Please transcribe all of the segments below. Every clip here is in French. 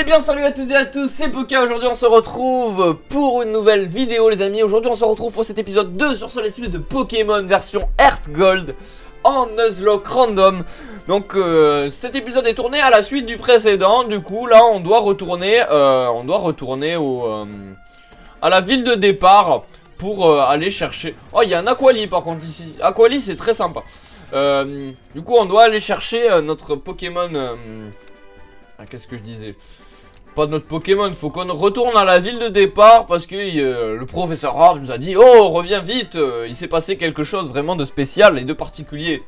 Eh bien salut à toutes et à tous, c'est Poka, aujourd'hui on se retrouve pour une nouvelle vidéo les amis. Aujourd'hui on se retrouve pour cet épisode 2 sur play de Pokémon version Earth Gold en Nuzlocke Random. Donc euh, cet épisode est tourné à la suite du précédent, du coup là on doit retourner, euh, on doit retourner au, euh, à la ville de départ pour aller chercher... Oh il y a un Aquali par contre ici, Aquali c'est très sympa. Du coup on doit aller chercher notre Pokémon... ah, Qu'est-ce que je disais? Pas notre Pokémon, faut qu'on retourne à la ville de départ parce que euh, le professeur Rab nous a dit Oh, reviens vite, euh, il s'est passé quelque chose vraiment de spécial et de particulier.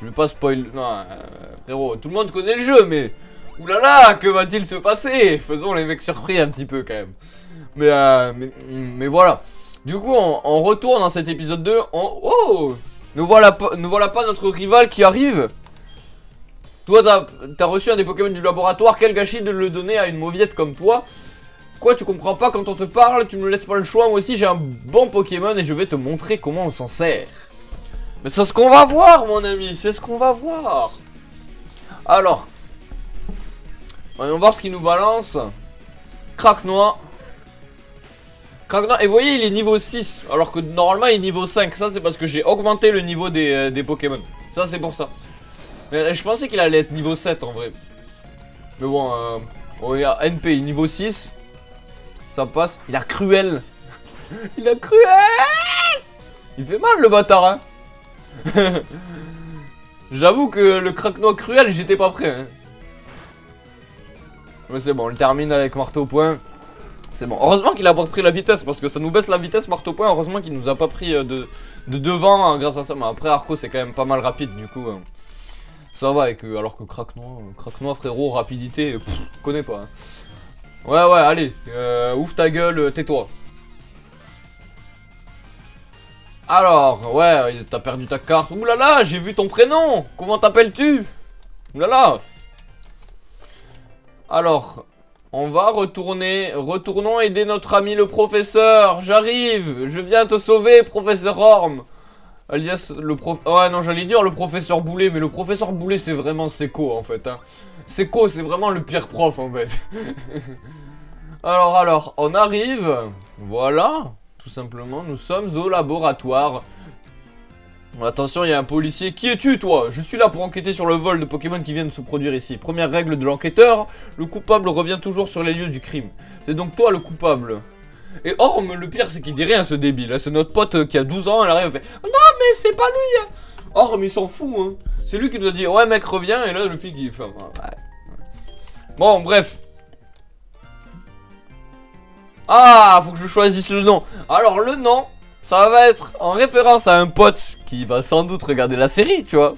Je vais pas spoil. Non, euh, frérot, tout le monde connaît le jeu, mais. Oulala, que va-t-il se passer? Faisons les mecs surpris un petit peu quand même. Mais, mais, voilà. Du coup, on, retourne dans cet épisode 2. On... Oh nous voilà pas notre rival qui arrive toi, t'as as reçu un des Pokémon du laboratoire, quel gâchis de le donner à une mauviette comme toi Quoi, tu comprends pas quand on te parle, tu me laisses pas le choix, moi aussi j'ai un bon Pokémon et je vais te montrer comment on s'en sert. Mais c'est ce qu'on va voir, mon ami, c'est ce qu'on va voir. Alors, voyons voir ce qu'il nous balance. Crac noir, et vous voyez, il est niveau 6, alors que normalement il est niveau 5. Ça, c'est parce que j'ai augmenté le niveau des, euh, des Pokémon. Ça, c'est pour ça. Mais je pensais qu'il allait être niveau 7 en vrai. Mais bon, euh, il y a NP, niveau 6. Ça passe. Il a cruel. Il a cruel Il fait mal le bâtard, hein. J'avoue que le craquenois cruel, j'étais pas prêt. Hein. Mais c'est bon, on le termine avec marteau point. C'est bon. Heureusement qu'il a pas pris la vitesse parce que ça nous baisse la vitesse marteau point. Heureusement qu'il nous a pas pris euh, de, de devant hein, grâce à ça. Mais après Arco c'est quand même pas mal rapide du coup. hein. Ça va avec eux, alors que Craquenois, Craquenois frérot, rapidité, pff, connais pas. hein. Ouais ouais, allez, euh, ouvre ta gueule, euh, tais-toi. Alors, ouais, t'as perdu ta carte. Ouh là j'ai vu ton prénom. Comment t'appelles-tu? Ouh. Alors, on va retourner, retournons aider notre ami le professeur. J'arrive, je viens te sauver, professeur Orme. Alias le prof... Ouais non j'allais dire le professeur Boulet mais le professeur Boulet c'est vraiment Seco en fait hein. Seco c'est vraiment le pire prof en fait. Alors alors on arrive. Voilà. Tout simplement nous sommes au laboratoire. Attention il y a un policier. Qui es-tu toi? Je suis là pour enquêter sur le vol de Pokémon qui viennent de se produire ici. Première règle de l'enquêteur Le coupable revient toujours sur les lieux du crime. C'est donc toi le coupable. Et Orme, le pire, c'est qu'il dit rien, ce débile. C'est notre pote qui a 12 ans, elle arrive et fait Non, mais c'est pas lui hein. Orme, il s'en fout, hein. C'est lui qui nous a dit Ouais, mec, reviens. Et là, le fille qui fait Ouais. Bon, bref. Ah, faut que je choisisse le nom. Alors, le nom, ça va être en référence à un pote qui va sans doute regarder la série, tu vois.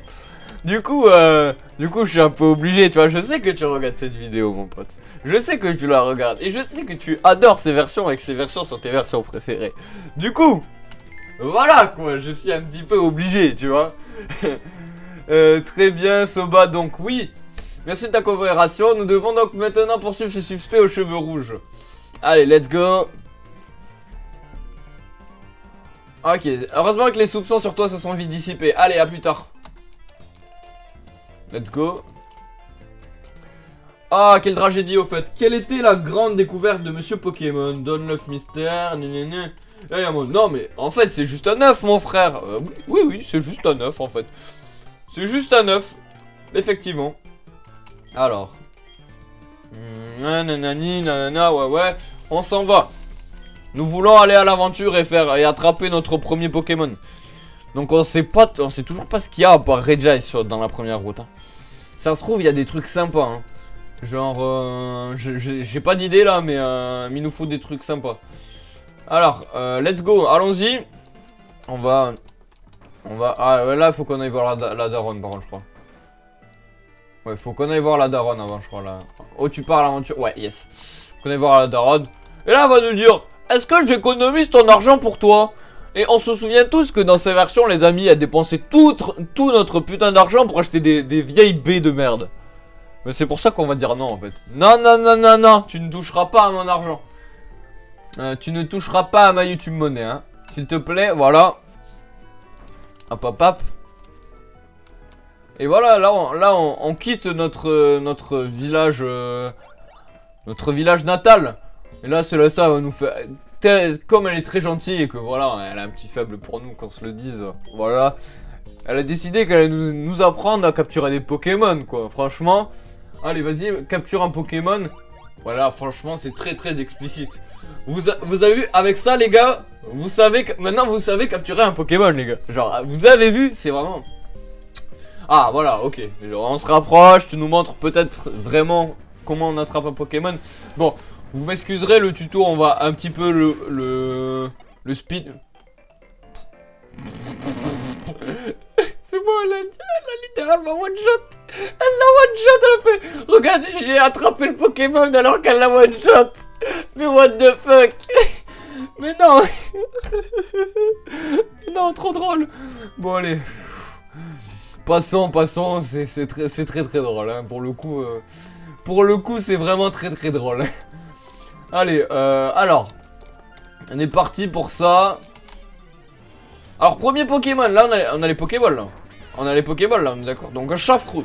Du coup, euh, du coup, je suis un peu obligé, tu vois. Je sais que tu regardes cette vidéo, mon pote. Je sais que tu la regardes. Et je sais que tu adores ces versions et que ces versions sont tes versions préférées. Du coup, voilà quoi. Je suis un petit peu obligé, tu vois. Euh, très bien, Soba. Donc, oui. Merci de ta coopération. Nous devons donc maintenant poursuivre ce suspect aux cheveux rouges. Allez, let's go. Ok, heureusement que les soupçons sur toi se sont vite dissipés. Allez, à plus tard. Let's go. Ah, quelle tragédie au fait. Quelle était la grande découverte de Monsieur Pokémon? Donne l'œuf mystère, gna Il mot. Non, mais en fait, c'est juste un œuf, mon frère. Euh, oui, oui, c'est juste un œuf, en fait. C'est juste un œuf. Effectivement. Alors. Hmm, Nanani, nanana, ouais, ouais. On s'en va. Nous voulons aller à l'aventure et faire et attraper notre premier Pokémon. Donc on sait pas, on sait toujours pas ce qu'il y a à part Regis sur- dans la première route. hein. Ça se trouve, il y a des trucs sympas. hein. Genre, euh, j'ai pas d'idée là, mais, euh, mais il nous faut des trucs sympas. Alors, euh, let's go, allons-y. On va, on va. Ah là, il faut qu'on aille voir la, daronne, par contre, je crois. Ouais, faut qu'on aille voir la daronne avant, je crois là. Oh, tu pars à l'aventure. Ouais, yes. Faut qu'on aille voir la daronne. Et là, elle va nous dire, est-ce que j'économise ton argent pour toi? Et on se souvient tous que dans ces versions, les amis, a dépensé tout, notre putain d'argent pour acheter des, des vieilles baies de merde. Mais c'est pour ça qu'on va dire non en fait. Non, non, non, non, non, tu ne toucheras pas à mon argent. Euh, tu ne toucheras pas à ma YouTube monnaie, hein. S'il te plaît, voilà. Hop, hop, hop. Et voilà, là, on, quitte notre, notre village euh, notre village natal. Et là, c'est là, ça va nous faire... Comme elle est très gentille et que voilà, elle a un petit faible pour nous, qu'on se le dise. Voilà. Elle a décidé qu'elle allait nous, nous apprendre à capturer des Pokémon, quoi. Franchement. Allez, vas-y, capture un Pokémon. Voilà, franchement, c'est très très explicite. Vous, avez vu, avec ça, les gars, vous savez que... Maintenant, vous savez capturer un Pokémon, les gars. Genre, vous avez vu, c'est vraiment... Ah, voilà, ok. on se rapproche, tu nous montres peut-être vraiment comment on attrape un Pokémon. Bon, vous m'excuserez, le tuto, on va un petit peu le... Le, speed... C'est bon, elle a, elle a littéralement one shot. Elle l'a one shot, elle a fait. Regarde, j'ai attrapé le Pokémon alors qu'elle l'a one shot. Mais what the fuck? Mais non non, trop drôle Bon, allez. Passons, passons, c'est très, très très drôle, hein. pour le coup. Euh, pour le coup, c'est vraiment très très drôle. allez, euh, alors. On est parti pour ça. Alors, premier Pokémon, là on a, on a les Pokéballs. On a les Pokéballs là, d'accord. Donc un chafreux.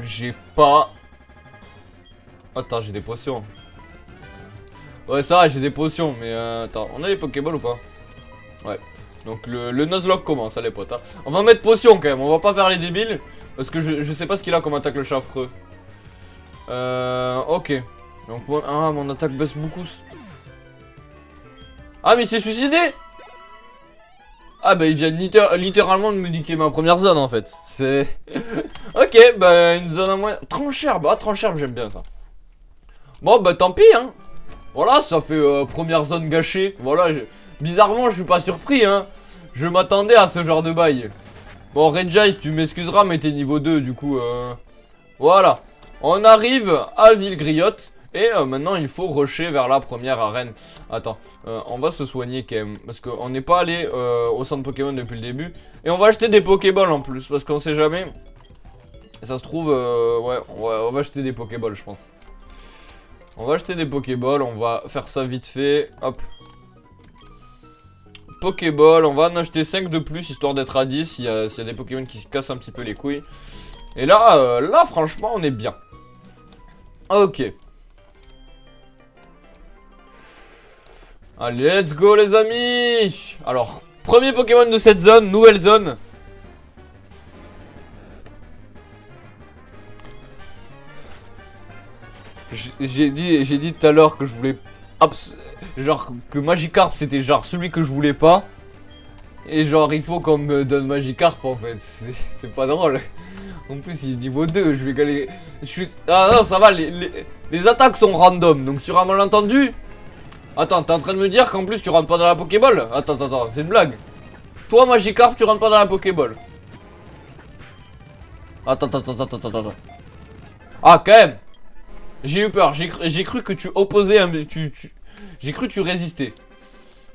J'ai pas... Attends, j'ai des potions. Ouais, ça j'ai des potions, mais euh, attends, on a les Pokéballs ou pas? Ouais. Donc le, le commence, les potes. Hein. On va mettre potion quand même, on va pas faire les débiles. Parce que je, je sais pas ce qu'il a comme attaque le chafreux. Euh, ok. Donc, ah, mon attaque baisse beaucoup. Ah, mais il s'est suicidé ah bah il vient littéralement de me niquer ma première zone en fait. C'est... ok, bah une zone à moins... Trancherbe, ah Trancherbe j'aime bien ça. Bon bah tant pis hein. Voilà, ça fait euh, première zone gâchée. Voilà, bizarrement je suis pas surpris hein. Je m'attendais à ce genre de bail. Bon Redjais, tu m'excuseras mais t'es niveau 2 du coup... Euh... Voilà. On arrive à Villegriotte. Et euh, maintenant, il faut rusher vers la première arène. Attends, euh, on va se soigner quand même. Parce qu'on n'est pas allé euh, au centre Pokémon depuis le début. Et on va acheter des Pokéballs en plus. Parce qu'on sait jamais. Ça se trouve, ouais, on va, acheter des Pokéballs, je pense. On va acheter des Pokéballs. On va faire ça vite fait. Hop. Pokéball, on va en acheter 5 de plus histoire d'être à 10 s'il y, a des Pokémon qui se cassent un petit peu les couilles. Et là, là franchement on est bien. Ok. Allez, let's go les amis Alors, premier Pokémon de cette zone, nouvelle zone. J'ai dit, dit tout à l'heure que je voulais... Genre, que Magikarp c'était genre celui que je voulais pas. Et genre, il faut qu'on me donne Magikarp en fait. C'est pas drôle. En plus, il est niveau 2, je vais galérer. Je suis... Ah non, ça va, les, les, les attaques sont random. Donc sur un malentendu, Attends, t'es en train de me dire qu'en plus tu rentres pas dans la Pokéball Attends, attends, attends, c'est une blague. Toi, Magikarp, tu rentres pas dans la Pokéball. Attends, attends, attends, attends, attends. Ah, quand même. J'ai eu peur. J'ai cru que tu opposais un... Tu, J'ai cru que tu résistais.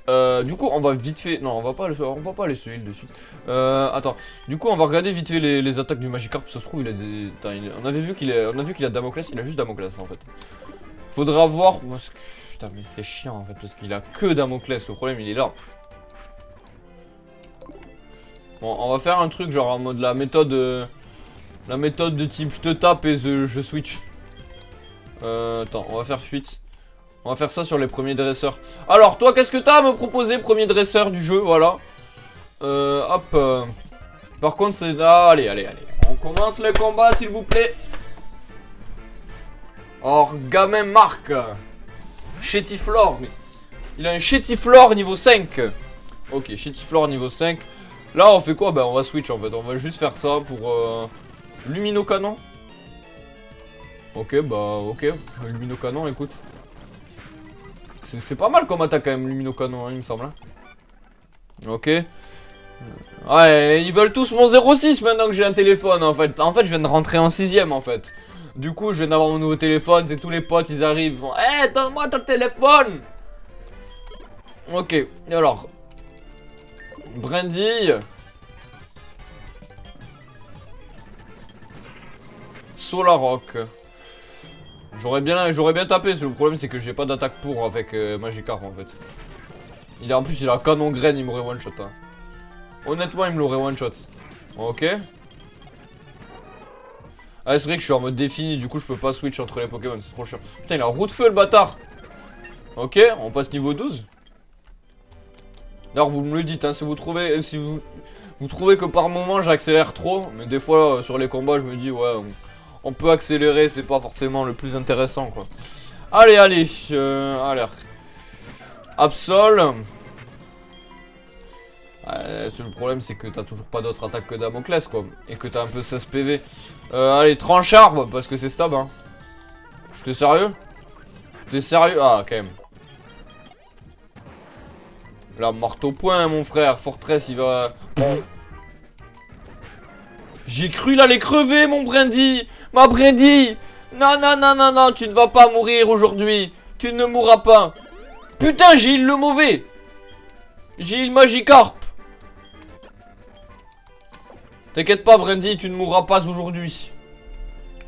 Euh, du coup, on va vite fait... Non, on va pas, on va pas aller sur de suite. Euh, attends. Du coup, on va regarder vite fait les, attaques du Magikarp. Ça se trouve, il a des... On avait vu qu'il a... On vu qu'il a Damoclès. Il a juste Damoclès, en fait. Faudra voir... Putain, mais c'est chiant en fait, parce qu'il a que Damoclès. Le problème, il est là. Bon, on va faire un truc genre en mode la méthode... Euh, la méthode de type je te tape et je, switch. Euh, attends, on va faire suite. On va faire ça sur les premiers dresseurs. Alors, toi, qu'est-ce que t'as à me proposer, premier dresseur du jeu Voilà. Euh, hop. Euh. Par contre, c'est... Ah, allez, allez, allez. On commence le combat, s'il vous plaît. Or, gamin Marc. Chétiflore. Il a un Chétiflore niveau 5. Ok, Chétiflore niveau 5. Là, on fait quoi? Ben, on va switch en fait. On va juste faire ça pour euh, Lumino Canon. Ok, bah, ok. Lumino Canon, écoute. C'est pas mal comme attaque quand même, Lumino Canon, hein, il me semble. Hein. Ok. Ouais, ils veulent tous mon 06 maintenant que j'ai un téléphone en fait. En fait, je viens de rentrer en 6ème en fait. Du coup, je viens d'avoir mon nouveau téléphone, c'est tous les potes, ils arrivent, ils font Hé, donne-moi ton téléphone Ok, alors? Brindille Solarock J'aurais bien, j'aurais bien tapé, le problème c'est que j'ai pas d'attaque pour avec euh, Magikarp en fait. Il a, en plus il a canon graine, il m'aurait one shot. Hein. Honnêtement il me l'aurait one shot. Ok Ah, c'est vrai que je suis en mode défini, du coup je peux pas switch entre les Pokémon, c'est trop chiant. Putain, il a roue de feu le bâtard. Ok, on passe niveau 12. Alors vous me le dites, hein, si vous trouvez, si vous, vous trouvez que par moment j'accélère trop, mais des fois euh, sur les combats je me dis ouais, on, peut accélérer, c'est pas forcément le plus intéressant quoi. Allez, allez, euh, allez. Absol. Le problème c'est que t'as toujours pas d'autre attaque que Damoclès quoi, et que t'as un peu 16 PV. Euh, allez, tranche arbre, parce que c'est stab hein. T'es sérieux? T'es sérieux? Ah, quand même. Là, marteau point, mon frère. Fortress, il va... J'ai cru l'aller crever, mon Brindy Ma Brindy Non, non, non, non, non, tu ne vas pas mourir aujourd'hui. Tu ne mourras pas. Putain, j'ai le mauvais. J'ai le Magikarp. T'inquiète pas, Brindy, tu ne mourras pas aujourd'hui.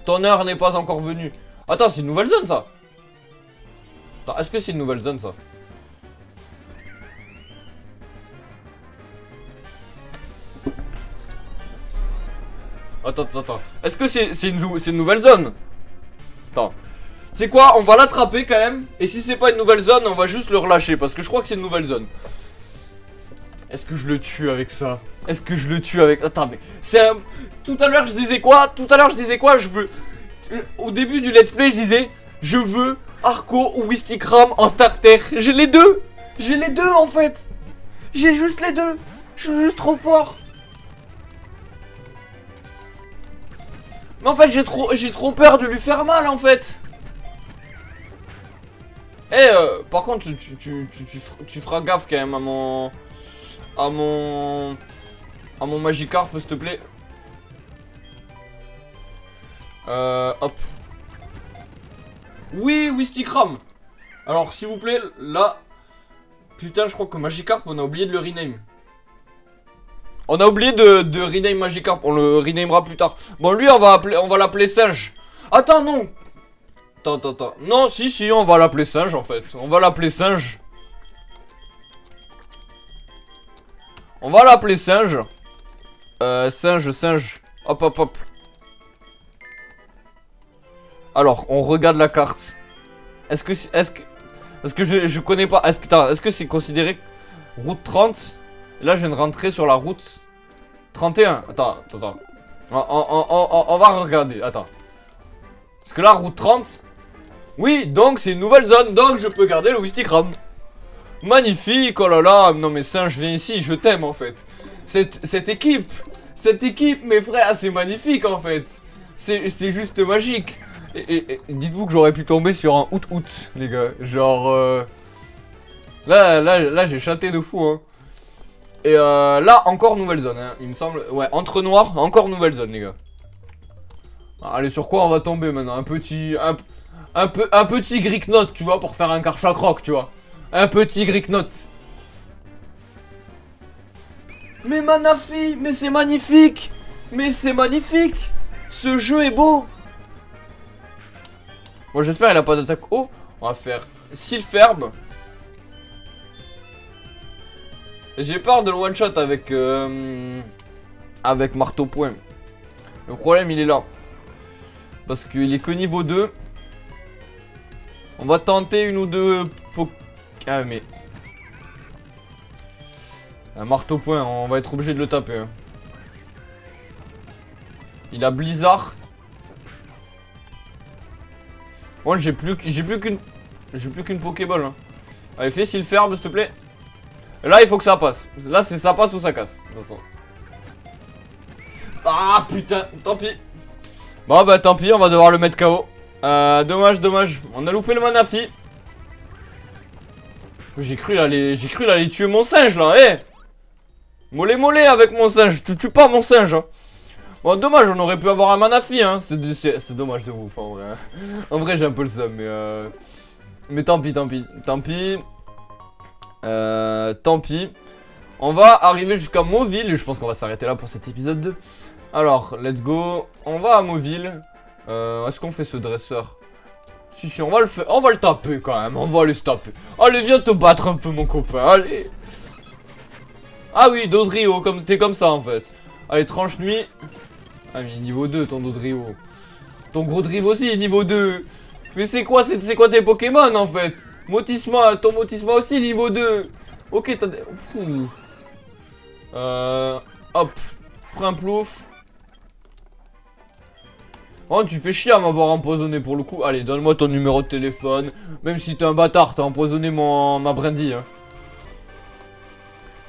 Ton heure n'est pas encore venue. Attends, c'est une nouvelle zone, ça est-ce que c'est une nouvelle zone, ça? Attends, attends, attends. Est-ce que c'est une, une, nouvelle zone? Attends. C'est quoi? On va l'attraper quand même. Et si c'est pas une nouvelle zone, on va juste le relâcher. Parce que je crois que c'est une nouvelle zone. Est-ce que je le tue avec ça? Est-ce que je le tue avec... Attends, mais... C'est Tout à l'heure, je disais quoi? Tout à l'heure, je disais quoi? Je veux... Au début du let's play, je disais... Je veux Arco ou Wistikram en starter. J'ai les deux! J'ai les deux en fait! J'ai juste les deux! Je suis juste trop fort! Mais en fait j'ai trop j'ai trop peur de lui faire mal en fait! Eh euh, par contre tu, feras gaffe quand même à mon... À mon... À mon Magikarp s'il te plaît Euh... Hop oui, Wistikram Alors, s'il vous plaît, là... Putain, je crois que Magikarp, on a oublié de le rename. On a oublié de, de rename Magikarp. On le renamera plus tard. Bon, lui, on va on va l'appeler Singe. Attends, non Attends, attends, attends. Non, si, si, on va l'appeler Singe, en fait. On va l'appeler Singe. On va l'appeler Singe. Euh, Singe, Singe. Hop, hop, hop. Alors, on regarde la carte. Est-ce que... Est-ce que... Parce que je, je connais pas... Est-ce que est-ce c'est considéré route 30 Là, je viens de rentrer sur la route 31. Attends, attends, On, on, va regarder. Attends. Parce que là, route 30... Oui, donc c'est une nouvelle zone, donc je peux garder le Wistikram. Magnifique, oh là là, non mais je viens ici, je t'aime en fait. Cette, équipe, cette équipe, mes frères, c'est magnifique en fait. C'est juste magique. Et, dites-vous que j'aurais pu tomber sur un out-out, les gars. Genre... Euh, là, là, là j'ai chanté de fou, hein. Et euh, là, encore nouvelle zone, hein, il me semble. Ouais, entre noirs, encore nouvelle zone, les gars. Allez, sur quoi on va tomber maintenant? Un petit... Un, peu, un petit Greek Note, tu vois, pour faire un Karchakroc, tu vois. Un petit Greek Note. Mais Manafi, mais c'est magnifique Mais c'est magnifique Ce jeu est beau Bon, j'espère qu'il a pas d'attaque haut. On va faire Sylpherbe. J'ai peur de le one shot avec euh, avec marteau point. Le problème il est là. Parce qu'il est que niveau 2. On va tenter une ou deux Ah mais un marteau point, on va être obligé de le taper. Hein. Il a Blizzard. Moi j'ai plus j'ai plus qu'une j'ai plus qu'une Pokéball. Hein. Allez, fais s'il ferme s'il te plaît. Là, il faut que ça passe. Là, c'est ça passe ou ça casse. Ah putain, tant pis. Bon bah tant pis, on va devoir le mettre KO. Euh, dommage, dommage. On a loupé le Manafi. J'ai cru aller, j'ai cru tuer mon singe là, eh Mollet mollet avec mon singe, tu tues pas mon singe hein. Bon, dommage, on aurait pu avoir un Manafi, hein. C'est dommage de vous, en vrai. En vrai, j'ai un peu le seum, mais euh... Mais tant pis, tant pis. Tant pis. Euh... Tant pis. On va arriver jusqu'à Mauville, je pense qu'on va s'arrêter là pour cet épisode 2. Alors, let's go. On va à Mauville. Euh, Est-ce qu'on fait ce dresseur? Si, si, on va le faire. On va le taper quand même. On va aller se taper. Allez, viens te battre un peu, mon copain. Allez. Ah oui, Dodrio, comme t'es comme ça en fait. Allez, tranche nuit. Ah mais niveau 2 ton Dodrio. Ton gros drive aussi niveau 2. Mais c'est quoi, c'est quoi tes Pokémon en fait? Motisma, ton Motisma aussi niveau 2. Ok, t'as. Euh... Hop. Prends plouf. Oh, tu fais chier à m'avoir empoisonné pour le coup. Allez, donne-moi ton numéro de téléphone. Même si t'es un bâtard, t'as empoisonné mon... ma brindille. Hein.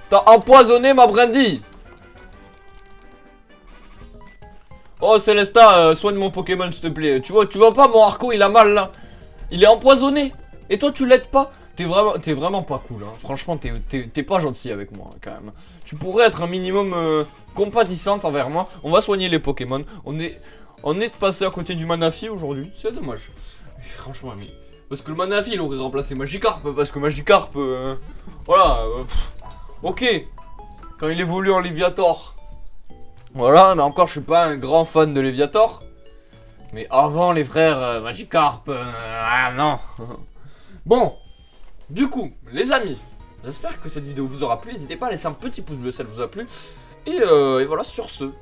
T'as empoisonné ma brindille Oh Célesta, euh, soigne mon Pokémon s'il te plaît. Tu vois, tu vois pas mon Arco, il a mal là. Il est empoisonné. Et toi tu l'aides pas T'es vraiment, vraiment pas cool, hein. franchement t'es pas gentil avec moi quand même. Tu pourrais être un minimum euh, compatissante envers moi. On va soigner les Pokémon. On est, on est passé à côté du Manafi aujourd'hui, c'est dommage. franchement, mais... Parce que le Manafi, il aurait remplacé Magikarp, parce que Magikarp, euh, voilà, ok. Quand il évolue en Léviator. Voilà, mais encore, je suis pas un grand fan de Léviator. Mais avant, les frères euh, Magikarp, euh, ah non. bon, du coup, les amis, j'espère que cette vidéo vous aura plu. N'hésitez pas à laisser un petit pouce bleu si elle vous a plu. Et, et voilà, sur ce,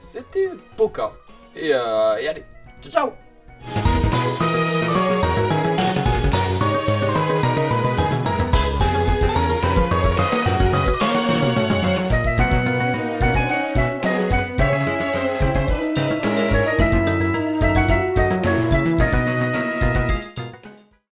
c'était Poka. Et, euh, et allez, ciao ciao